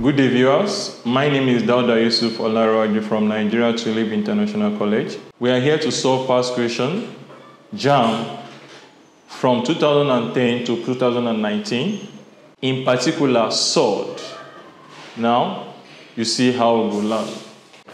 Good day, viewers. My name is Dauda Yusuf Olaraji from Nigeria Tulip International College. We are here to solve past question, JAMB, from 2010 to 2019, in particular, surds. Now, you see how we will learn.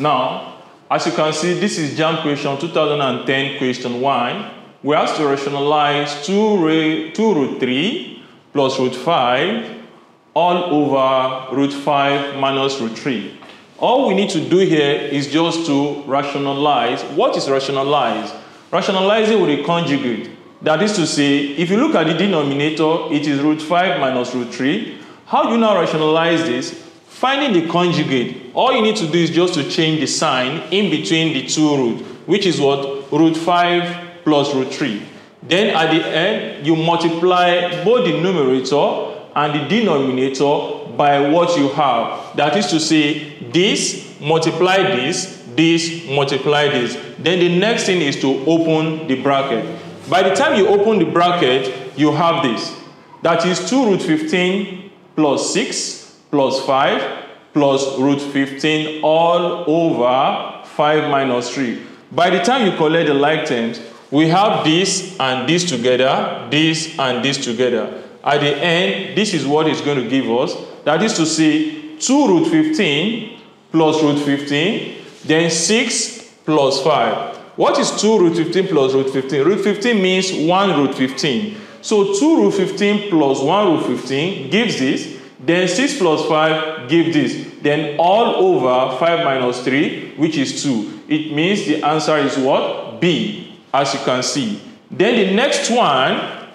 Now, as you can see, this is JAMB question 2010 question 1. We have to rationalize 2, 2 root 3 plus root 5 all over root 5 minus root 3. All we need to do here is just to rationalize. What is rationalize? Rationalizing with a conjugate. That is to say, if you look at the denominator, it is root 5 minus root 3. How do you now rationalize this? Finding the conjugate, all you need to do is just to change the sign in between the two roots, which is what? Root 5 plus root 3. Then at the end, you multiply both the numerator and the denominator by what you have. That is to say, this multiply this, this multiply this. Then the next thing is to open the bracket. By the time you open the bracket, you have this. That is 2 root 15 plus 6 plus 5 plus root 15 all over 5 minus 3. By the time you collect the like terms, we have this and this together, this and this together. At the end, this is what it's going to give us. That is to say, 2 root 15 plus root 15, then 6 plus 5. What is 2 root 15 plus root 15? Root 15 means 1 root 15. So 2 root 15 plus 1 root 15 gives this. Then 6 plus 5 gives this. Then all over 5 minus 3, which is 2. It means the answer is what? B, as you can see. Then the next one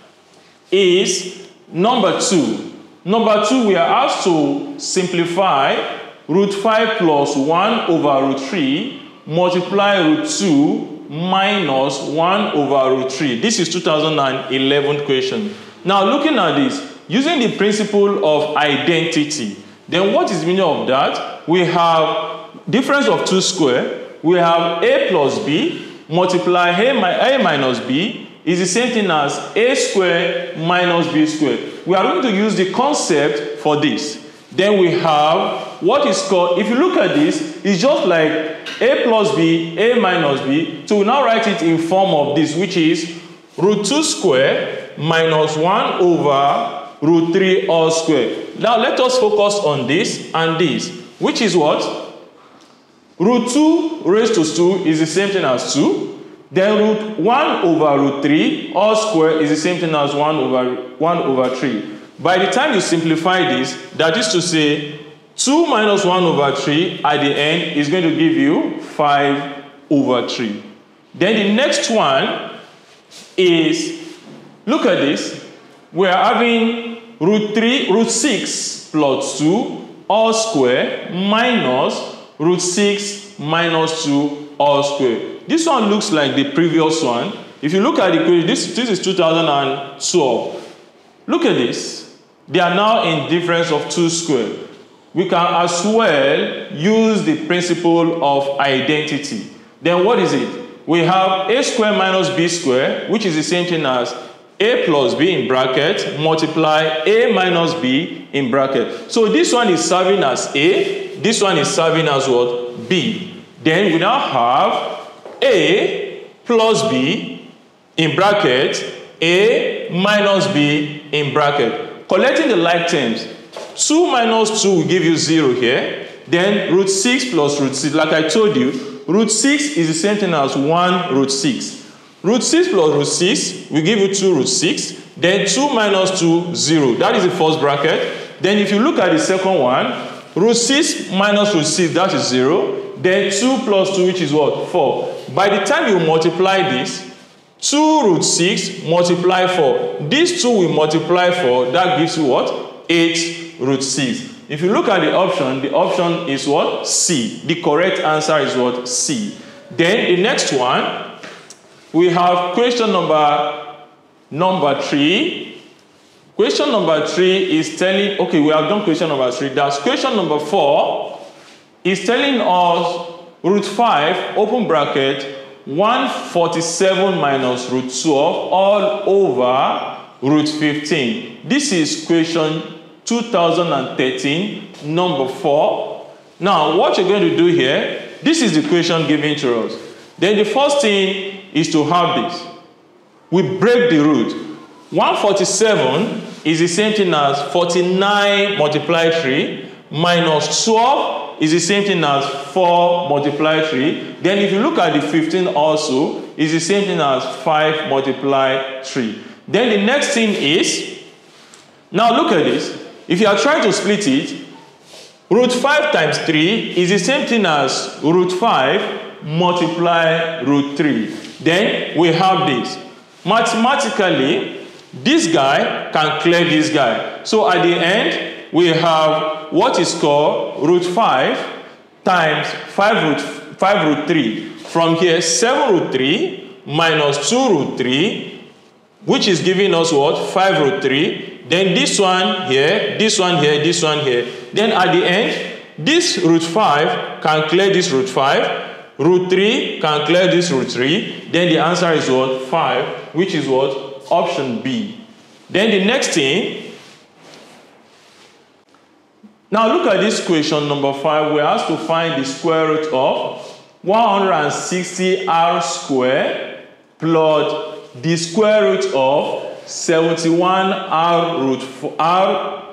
is Number two. Number two, we are asked to simplify root 5 plus 1 over root 3 multiply root 2 minus 1 over root 3. This is 2011 question. Now looking at this, using the principle of identity, then what is the meaning of that? We have difference of 2 square. We have a plus b multiply a, a minus b is the same thing as a squared minus b squared. We are going to use the concept for this. Then we have what is called, if you look at this, it's just like a plus b, a minus b. So we now write it in form of this, which is root 2 squared minus 1 over root 3 all squared. Now let us focus on this and this, which is what? Root 2 raised to 2 is the same thing as 2. Then root 1 over root 3 all square is the same thing as 1 over 1 over 3. By the time you simplify this, that is to say 2 minus 1 over 3 at the end is going to give you 5 over 3. Then the next one is, look at this, we are having root 3, root 6 plus 2 all square minus root 6 minus 2 all square. This one looks like the previous one. If you look at the equation, this, this is 2012. Look at this. They are now in difference of 2 squared. We can as well use the principle of identity. Then what is it? We have a square minus b square, which is the same thing as a plus b in bracket multiply a minus b in bracket. So this one is serving as a, this one is serving as what? B. Then we now have a plus B in bracket, A minus B in bracket. Collecting the like terms, 2 minus 2 will give you 0 here. Then root 6 plus root 6, like I told you, root 6 is the same thing as 1 root 6. Root 6 plus root 6 will give you 2 root 6. Then 2 minus 2, 0. That is the first bracket. Then if you look at the second one, root 6 minus root 6, that is 0. Then 2 plus 2, which is what? 4. By the time you multiply this, 2 root 6 multiply 4. This 2 will multiply 4. That gives you what? 8 root 6. If you look at the option, the option is what? C. The correct answer is what? C. Then the next one, we have question number number 3. Question number 3 is telling, okay, we have done question number 3. That's question number 4 is telling us root 5, open bracket, 147 minus root 12 all over root 15. This is question 2013, number 4. Now, what you're going to do here, this is the equation given to us. Then the first thing is to have this. We break the root. 147 is the same thing as 49 multiplied 3 minus 12 is the same thing as 4 multiplied 3. Then if you look at the 15 also, is the same thing as 5 multiplied 3. Then the next thing is, now look at this. If you are trying to split it, root 5 times 3 is the same thing as root 5 multiply root 3. Then we have this. Mathematically, this guy can clear this guy. So at the end, we have what is called root 5 times 5 root, 5 root 3. From here, 7 root 3 minus 2 root 3, which is giving us what? 5 root 3. Then this one here, this one here, this one here. Then at the end, this root 5 can clear this root 5. Root 3 can clear this root 3. Then the answer is what? 5, which is what? Option B. Then the next thing, now look at this question number 5. We're asked to find the square root of 160r square plus the square root of 71r root 4, r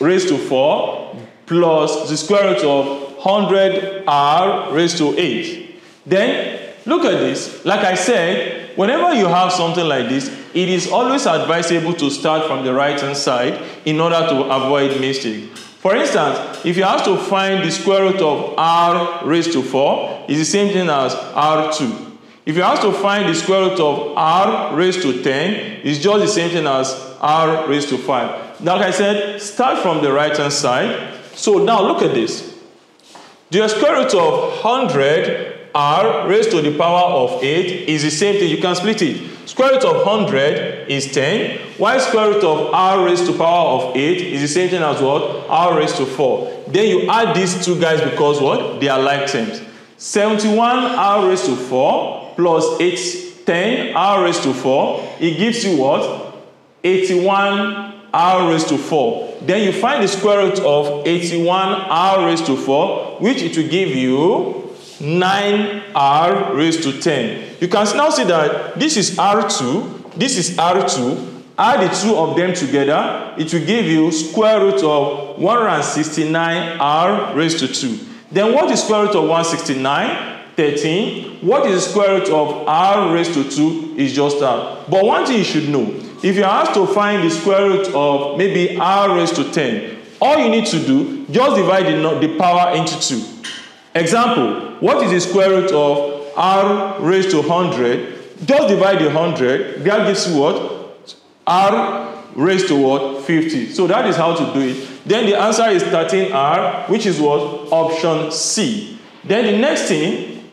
raised to 4 plus the square root of 100r raised to 8. Then look at this. Like I said, whenever you have something like this, it is always advisable to start from the right hand side in order to avoid mistake. For instance, if you have to find the square root of r raised to 4, it's the same thing as r2. If you have to find the square root of r raised to 10, it's just the same thing as r raised to 5. Like I said, start from the right hand side. So now look at this. The square root of 100 r raised to the power of 8 is the same thing. You can split it. Square root of 100 is 10, while square root of r raised to power of 8 is the same thing as what? r raised to 4. Then you add these two guys because what? They are like terms. 71 r raised to 4 plus 8, 10 r raised to 4, it gives you what? 81 r raised to 4. Then you find the square root of 81 r raised to 4, which it will give you 9r raised to 10. You can now see that this is r2, this is r2. Add the two of them together, it will give you square root of 169r raised to 2. Then what is square root of 169? 13. What is square root of r raised to 2 is just that. But one thing you should know, if you're asked to find the square root of maybe r raised to 10, all you need to do, just divide the, the power into 2. Example, what is the square root of r raised to 100? Just divide the 100, that gives you what? r raised to what? 50. So that is how to do it. Then the answer is 13r, which is what? Option C. Then the next thing,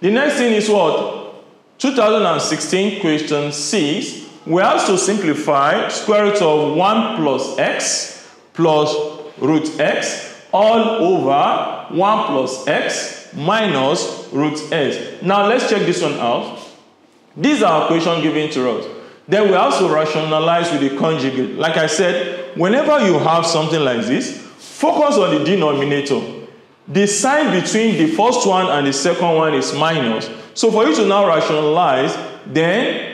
the next thing is what? 2016 question 6. We have to simplify square root of 1 plus x plus root x all over 1 plus x minus root x. Now let's check this one out. These are equation given to us. Then we also rationalize with the conjugate. Like I said, whenever you have something like this, focus on the denominator. The sign between the first one and the second one is minus. So for you to now rationalize, then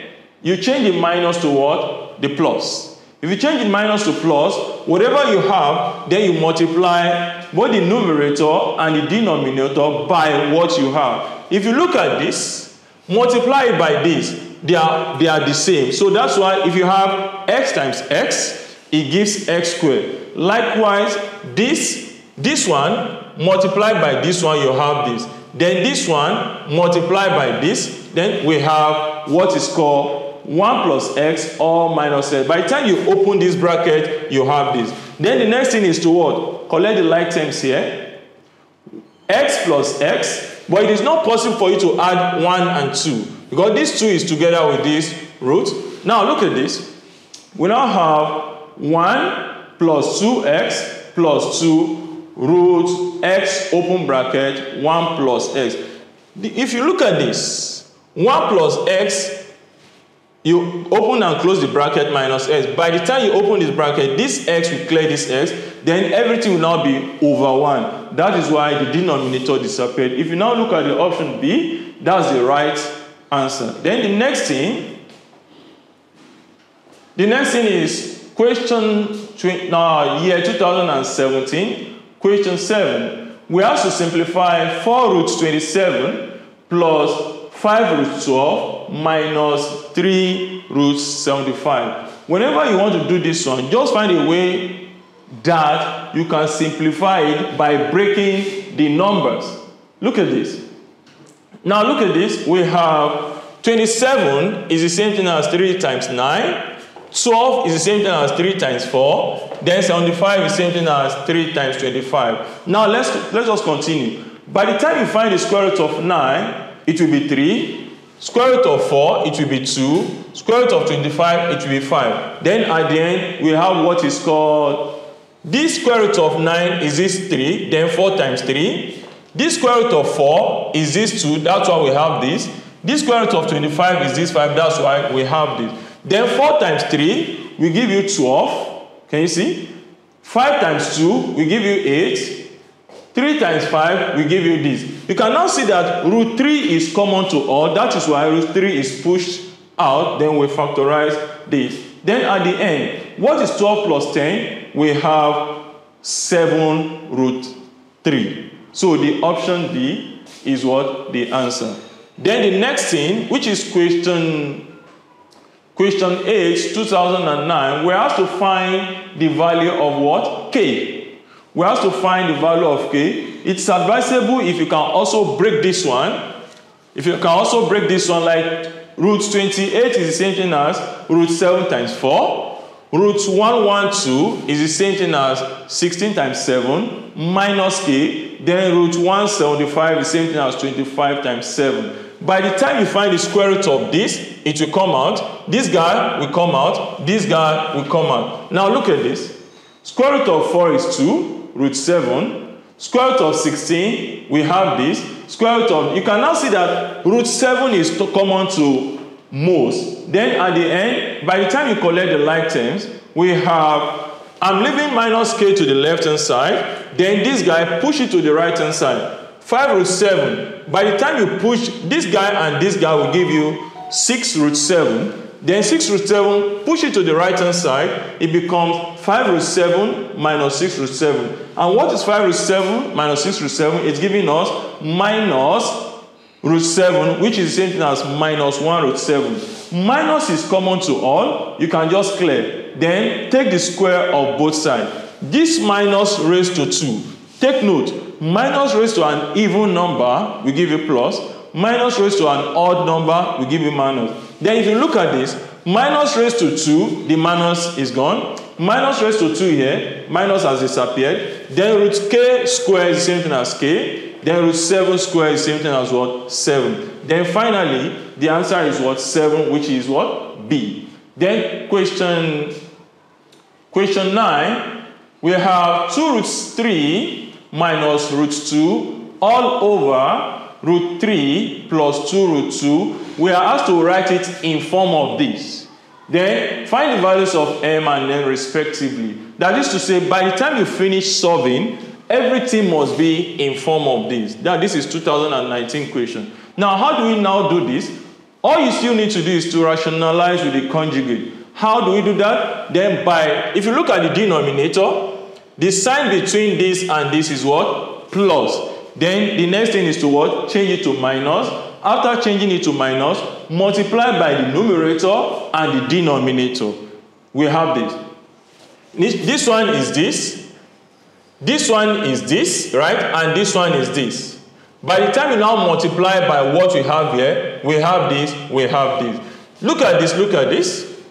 you change the minus to what? The plus. If you change the minus to plus, whatever you have, then you multiply both the numerator and the denominator by what you have. If you look at this, multiply it by this, they are, they are the same. So that's why if you have x times x, it gives x squared. Likewise, this, this one, multiplied by this one, you have this. Then this one, multiplied by this, then we have what is called 1 plus x or minus x. By the time you open this bracket, you have this. Then the next thing is to what? Collect the like terms here. x plus x, but it is not possible for you to add 1 and 2 because this 2 is together with this root. Now look at this. We now have 1 plus 2x plus 2 root x open bracket 1 plus x. If you look at this, 1 plus x you open and close the bracket minus x. By the time you open this bracket, this x will clear this x, then everything will now be over 1. That is why the denominator disappeared. If you now look at the option B, that's the right answer. Then the next thing, the next thing is question now year 2017, question 7. We have to simplify 4 root 27 plus 5 root 12 minus 3 root 75. Whenever you want to do this one, just find a way that you can simplify it by breaking the numbers. Look at this. Now look at this. We have 27 is the same thing as 3 times 9. 12 is the same thing as 3 times 4. Then 75 is the same thing as 3 times 25. Now let's, let's just continue. By the time you find the square root of 9, it will be 3. Square root of 4, it will be 2. Square root of 25, it will be 5. Then at the end, we have what is called, this square root of 9 is this 3, then 4 times 3. This square root of 4 is this 2, that's why we have this. This square root of 25 is this 5, that's why we have this. Then 4 times 3 will give you 12. Can you see? 5 times 2 will give you 8. 3 times 5 will give you this. You can now see that root 3 is common to all. That is why root 3 is pushed out. Then we factorize this. Then at the end, what is 12 plus 10? We have 7 root 3. So the option D is what? The answer. Then the next thing, which is question question 8, 2009, we have to find the value of what? K we have to find the value of k. It's advisable if you can also break this one. If you can also break this one, like root 28 is the same thing as root 7 times 4. Root 112 is the same thing as 16 times 7 minus k. Then root 175 is the same thing as 25 times 7. By the time you find the square root of this, it will come out. This guy will come out. This guy will come out. Now look at this. Square root of 4 is 2 root 7. Square root of 16, we have this. Square root of, you can now see that root 7 is common to most. Then at the end, by the time you collect the like terms, we have, I'm leaving minus k to the left hand side. Then this guy, push it to the right hand side. 5 root 7. By the time you push this guy and this guy will give you 6 root 7. Then 6 root 7, push it to the right hand side, it becomes 5 root 7 minus 6 root 7. And what is 5 root 7 minus 6 root 7? It's giving us minus root 7, which is the same thing as minus 1 root 7. Minus is common to all. You can just clear. Then take the square of both sides. This minus raised to 2. Take note, minus raised to an even number will give you plus. Minus raised to an odd number will give you minus. Then if you look at this, minus raised to 2, the minus is gone. Minus raised to 2 here, minus has disappeared. Then root k square is the same thing as k. Then root 7 square is the same thing as what? 7. Then finally, the answer is what? 7, which is what? B. Then question, question 9, we have 2 roots 3 minus root 2 all over root 3 plus 2 root 2, we are asked to write it in form of this. Then find the values of m and n respectively. That is to say, by the time you finish solving, everything must be in form of this. Now, this is 2019 question. Now, how do we now do this? All you still need to do is to rationalize with the conjugate. How do we do that? Then by, if you look at the denominator, the sign between this and this is what? Plus. Then the next thing is to what? Change it to minus. After changing it to minus, multiply by the numerator and the denominator. We have this. This, one is this. This one is this, right? And this one is this. By the time you now multiply by what we have here, we have this, we have this. Look at this, look at this.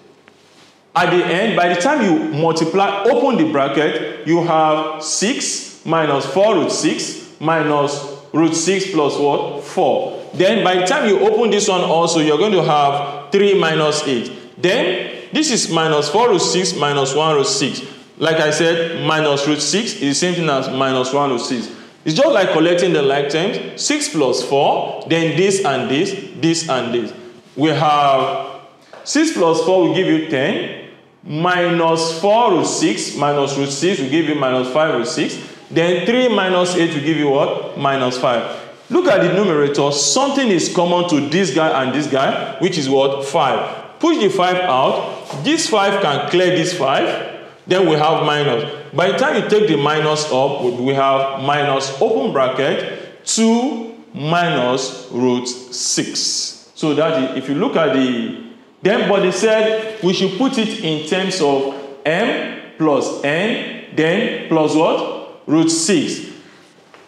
At the end, by the time you multiply, open the bracket, you have 6 minus 4 root 6 minus root 6 plus what? 4. Then by the time you open this one also, you're going to have 3 minus 8. Then this is minus 4 root 6 minus 1 root 6. Like I said, minus root 6 is the same thing as minus 1 root 6. It's just like collecting the like terms. 6 plus 4, then this and this, this and this. We have 6 plus 4 will give you 10. Minus 4 root 6 minus root 6 will give you minus 5 root 6. Then 3 minus 8 will give you what? Minus 5. Look at the numerator. Something is common to this guy and this guy, which is what? 5. Push the 5 out. This 5 can clear this 5. Then we have minus. By the time you take the minus up, we have minus open bracket 2 minus root 6. So that if you look at the, then but they said we should put it in terms of m plus n, then plus what? Root 6.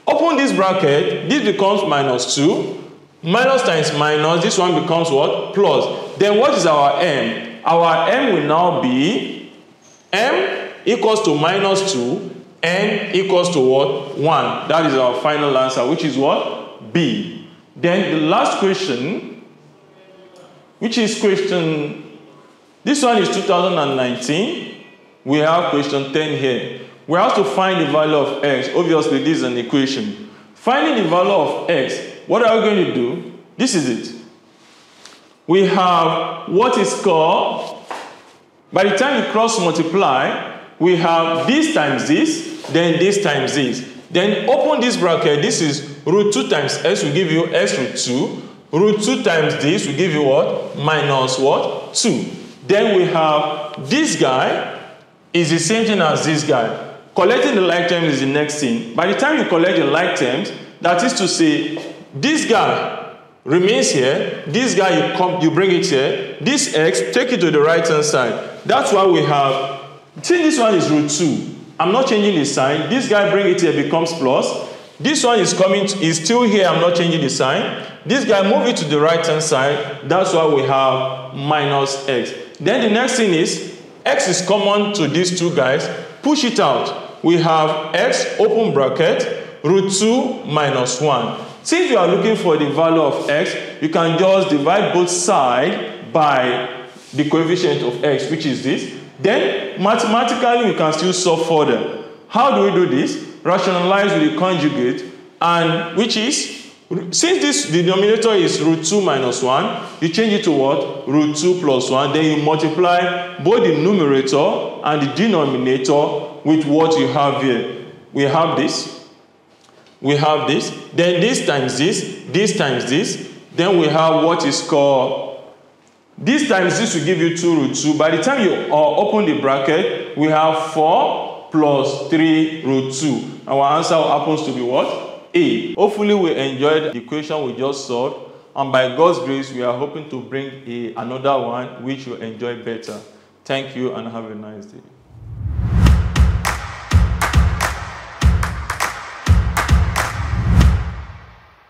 Open this bracket, this becomes minus 2. Minus times minus, this one becomes what? Plus. Then what is our m? Our m will now be m equals to minus 2, n equals to what? 1. That is our final answer, which is what? B. Then the last question, which is question, this one is 2019. We have question 10 here. We have to find the value of x. Obviously, this is an equation. Finding the value of x, what are we going to do? This is it. We have what is called, by the time you cross multiply, we have this times this, then this times this. Then open this bracket, this is root 2 times x will give you x root 2. Root 2 times this will give you what? Minus what? 2. Then we have this guy is the same thing as this guy. Collecting the like terms is the next thing. By the time you collect the like terms, that is to say, this guy remains here, this guy you come, you bring it here, this x, take it to the right hand side. That's why we have, see this one is root 2. I'm not changing the sign. This guy bring it here becomes plus. This one is coming, to, is still here, I'm not changing the sign. This guy move it to the right hand side. That's why we have minus x. Then the next thing is, x is common to these two guys. Push it out we have x open bracket root 2 minus 1. Since you are looking for the value of x, you can just divide both sides by the coefficient of x, which is this. Then mathematically, we can still solve further. How do we do this? Rationalize with the conjugate, and which is since this denominator is root 2 minus 1, you change it to what? Root 2 plus 1. Then you multiply both the numerator and the denominator with what you have here. We have this. We have this. Then this times this. This times this. Then we have what is called. This times this will give you 2 root 2. By the time you uh, open the bracket, we have 4 plus 3 root 2. Our answer happens to be what? A. Hopefully we enjoyed the equation we just solved and by God's grace we are hoping to bring a, another one which you enjoy better. Thank you and have a nice day.